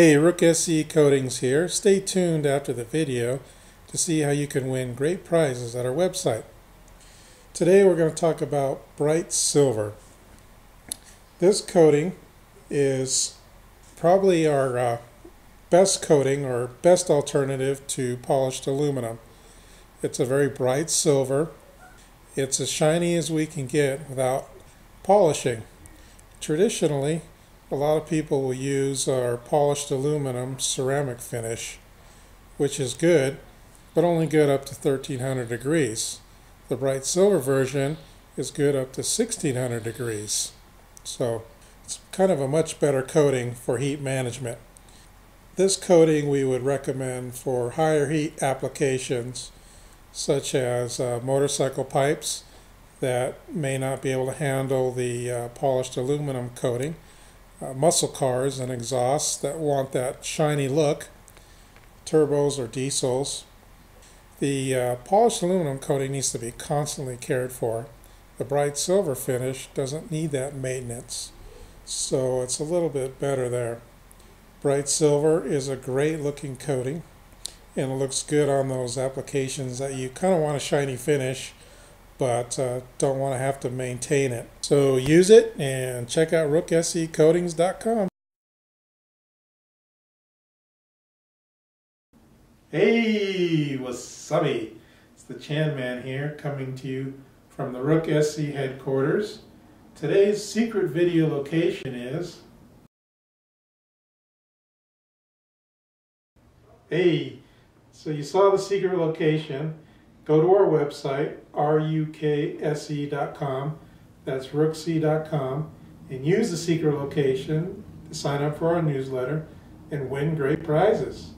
Hey, Rukse Coatings here. Stay tuned after the video to see how you can win great prizes at our website. Today we're going to talk about bright silver. This coating is probably our uh, best coating or best alternative to polished aluminum. It's a very bright silver. It's as shiny as we can get without polishing. Traditionally, a lot of people will use our polished aluminum ceramic finish, which is good, but only good up to 1300 degrees. The bright silver version is good up to 1600 degrees. So it's kind of a much better coating for heat management. This coating we would recommend for higher heat applications such as uh, motorcycle pipes that may not be able to handle the uh, polished aluminum coating uh, muscle cars and exhausts that want that shiny look, turbos or diesels. The uh, polished aluminum coating needs to be constantly cared for. The bright silver finish doesn't need that maintenance, so it's a little bit better there. Bright silver is a great looking coating and it looks good on those applications that you kind of want a shiny finish but uh, don't want to have to maintain it. So use it and check out ruksecoatings.com. Hey, wasabi! It's the Chan Man here coming to you from the Rukse headquarters. Today's secret video location is Hey, so you saw the secret location go to our website, rukse.com, that's rooksea.com, and use the secret location to sign up for our newsletter and win great prizes.